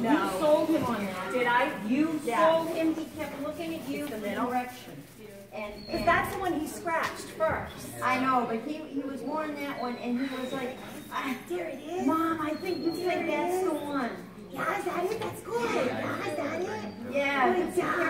No. You sold him on that. Did I? You yeah. sold him. He kept looking at you. It's the middle direction. And because that's the one he scratched first. I know, but he he was more on that one, and he was like, ah, "There it is, Mom. I think you think that's is. the one." Yes, that is. That's good. Yes, that is. Yeah. Good job.